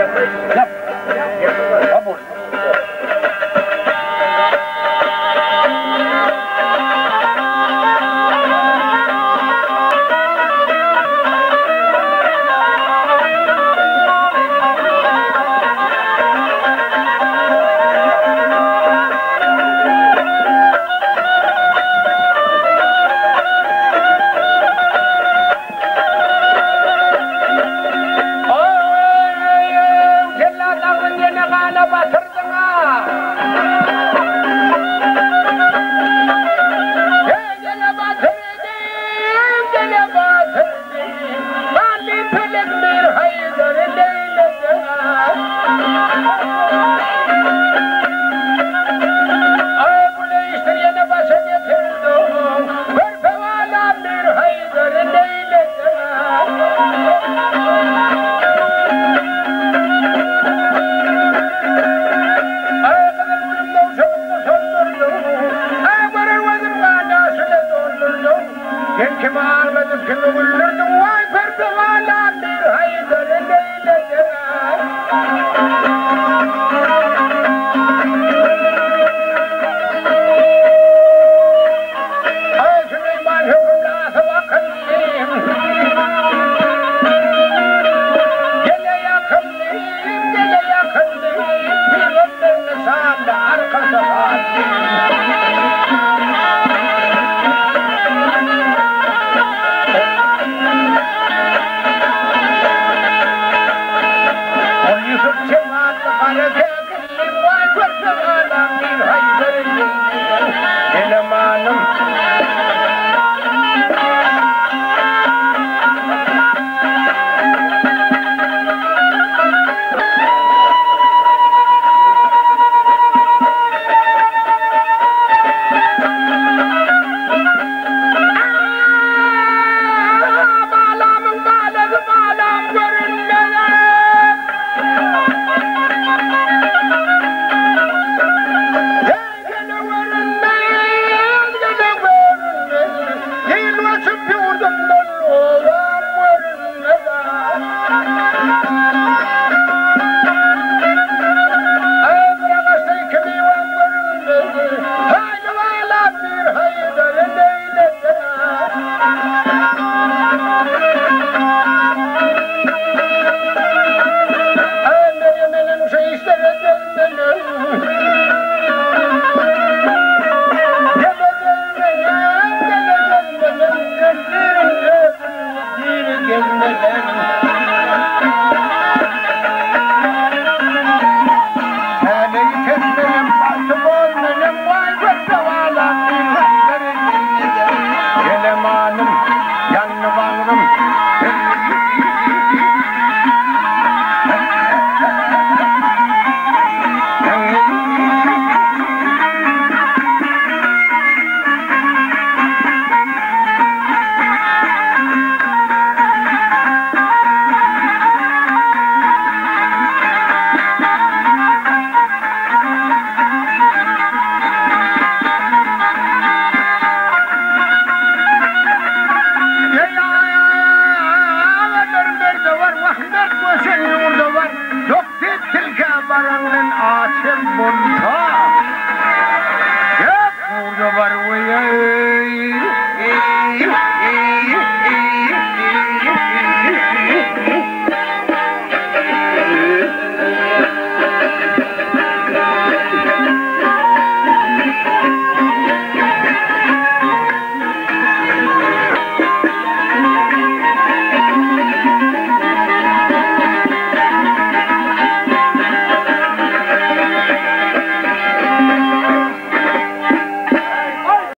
Ya, Kemal, Yeah. am